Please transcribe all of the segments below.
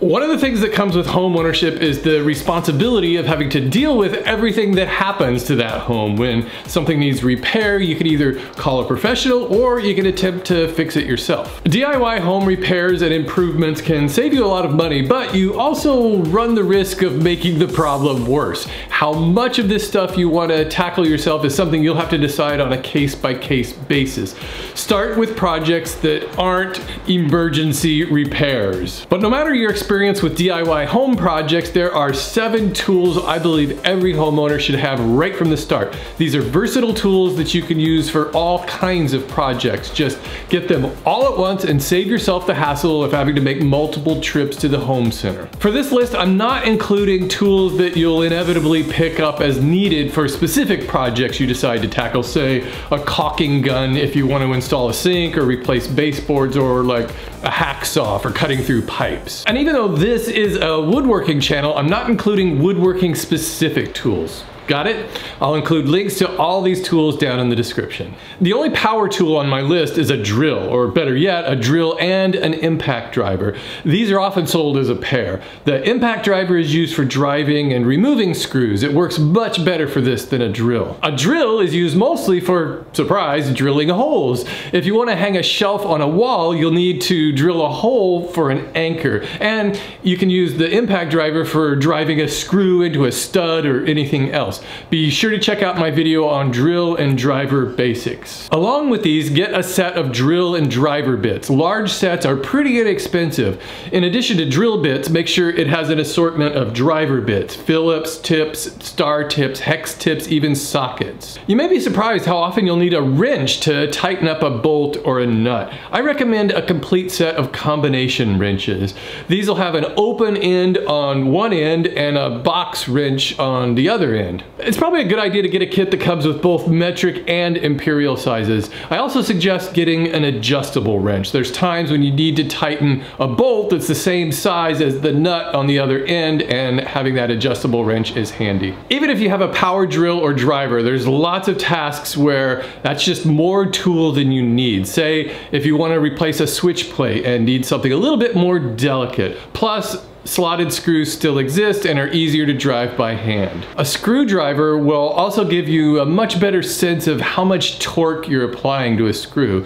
One of the things that comes with home ownership is the responsibility of having to deal with everything that happens to that home. When something needs repair, you can either call a professional or you can attempt to fix it yourself. DIY home repairs and improvements can save you a lot of money, but you also run the risk of making the problem worse. How much of this stuff you want to tackle yourself is something you'll have to decide on a case-by-case -case basis. Start with projects that aren't emergency repairs. But no matter your experience with DIY home projects, there are seven tools I believe every homeowner should have right from the start. These are versatile tools that you can use for all kinds of projects. Just get them all at once and save yourself the hassle of having to make multiple trips to the home center. For this list, I'm not including tools that you'll inevitably pick up as needed for specific projects you decide to tackle, say a caulking gun if you want to install a sink or replace baseboards or like a hacksaw for cutting through pipes. And even though this is a woodworking channel, I'm not including woodworking specific tools. Got it? I'll include links to all these tools down in the description. The only power tool on my list is a drill, or better yet, a drill and an impact driver. These are often sold as a pair. The impact driver is used for driving and removing screws. It works much better for this than a drill. A drill is used mostly for, surprise, drilling holes. If you want to hang a shelf on a wall, you'll need to drill a hole for an anchor. And you can use the impact driver for driving a screw into a stud or anything else. Be sure to check out my video on drill and driver basics. Along with these, get a set of drill and driver bits. Large sets are pretty inexpensive. In addition to drill bits, make sure it has an assortment of driver bits, Phillips tips, star tips, hex tips, even sockets. You may be surprised how often you'll need a wrench to tighten up a bolt or a nut. I recommend a complete set of combination wrenches. These will have an open end on one end and a box wrench on the other end. It's probably a good idea to get a kit that comes with both metric and imperial sizes. I also suggest getting an adjustable wrench. There's times when you need to tighten a bolt that's the same size as the nut on the other end and having that adjustable wrench is handy. Even if you have a power drill or driver, there's lots of tasks where that's just more tool than you need. Say if you want to replace a switch plate and need something a little bit more delicate. Plus, slotted screws still exist and are easier to drive by hand. A screwdriver will also give you a much better sense of how much torque you're applying to a screw.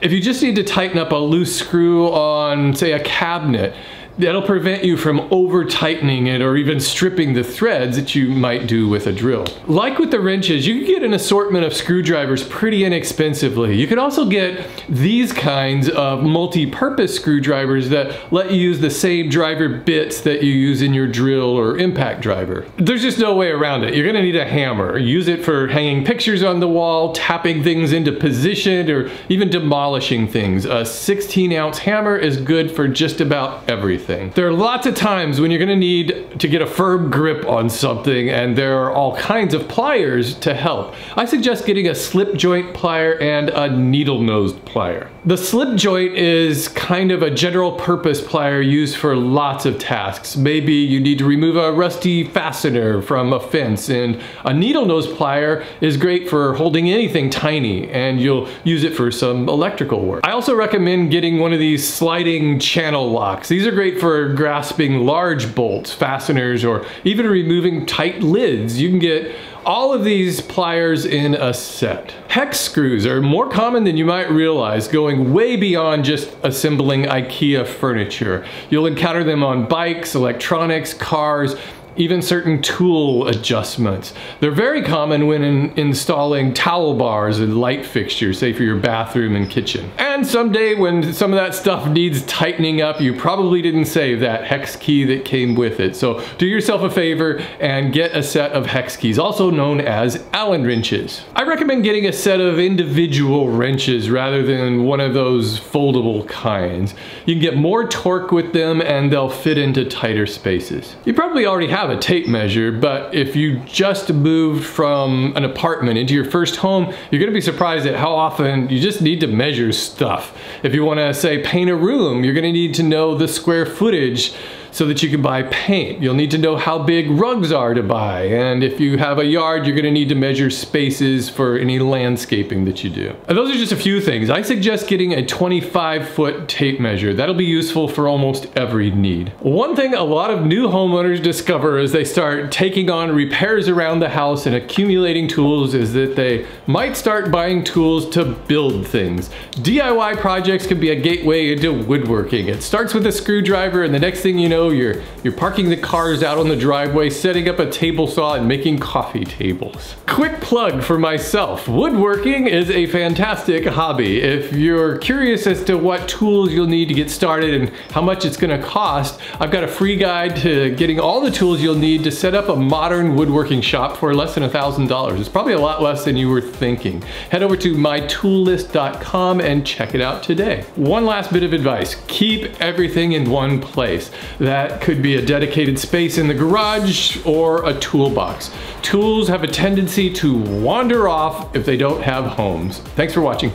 If you just need to tighten up a loose screw on, say, a cabinet, That'll prevent you from over tightening it or even stripping the threads that you might do with a drill. Like with the wrenches, you can get an assortment of screwdrivers pretty inexpensively. You can also get these kinds of multi-purpose screwdrivers that let you use the same driver bits that you use in your drill or impact driver. There's just no way around it. You're gonna need a hammer. Use it for hanging pictures on the wall, tapping things into position, or even demolishing things. A 16 ounce hammer is good for just about everything There are lots of times when you're gonna need to get a firm grip on something and there are all kinds of pliers to help. I suggest getting a slip joint plier and a needle nosed plier. The slip joint is kind of a general purpose plier used for lots of tasks. Maybe you need to remove a rusty fastener from a fence and a needle nose plier is great for holding anything tiny and you'll use it for some electrical work. I also recommend getting one of these sliding channel locks. These are great great for grasping large bolts, fasteners, or even removing tight lids. You can get all of these pliers in a set. Hex screws are more common than you might realize, going way beyond just assembling IKEA furniture. You'll encounter them on bikes, electronics, cars, even certain tool adjustments. They're very common when in installing towel bars and light fixtures, say for your bathroom and kitchen. And someday when some of that stuff needs tightening up, you probably didn't save that hex key that came with it. So do yourself a favor and get a set of hex keys, also known as Allen wrenches. I recommend getting a set of individual wrenches rather than one of those foldable kinds. You can get more torque with them and they'll fit into tighter spaces. You probably already have have a tape measure, but if you just moved from an apartment into your first home, you're gonna be surprised at how often you just need to measure stuff. If you wanna say paint a room, you're gonna need to know the square footage so that you can buy paint. You'll need to know how big rugs are to buy. And if you have a yard, you're gonna need to measure spaces for any landscaping that you do. And those are just a few things. I suggest getting a 25 foot tape measure. That'll be useful for almost every need. One thing a lot of new homeowners discover as they start taking on repairs around the house and accumulating tools is that they might start buying tools to build things. DIY projects can be a gateway into woodworking. It starts with a screwdriver and the next thing you know, you're, you're parking the cars out on the driveway, setting up a table saw and making coffee tables. Quick plug for myself. Woodworking is a fantastic hobby. If you're curious as to what tools you'll need to get started and how much it's gonna cost, I've got a free guide to getting all the tools you'll need to set up a modern woodworking shop for less than a $1,000. It's probably a lot less than you were thinking. Head over to mytoollist.com and check it out today. One last bit of advice. Keep everything in one place. That could be a dedicated space in the garage or a toolbox. Tools have a tendency to wander off if they don't have homes. Thanks for watching.